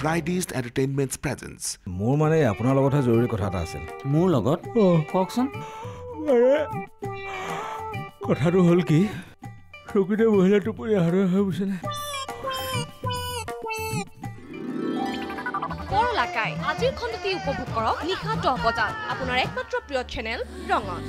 প্ৰাইডিষ্ট entertainment presence মোৰ মানে আপোনাৰ লগতহে জৰুৰী কথা এটা আছিল। মোৰ লগত? কওকচোন। কথাটো হ'ল কি প্ৰকৃত মহিলাটো টোপনি আহৰ হৈ গৈছেনে কৰলাকাই আজিৰ খণ্ডটি উপভোগ কৰক নিশা দহ বজাত। আপোনাৰ একমাত্ৰ প্ৰিয় চেনেল ৰঙত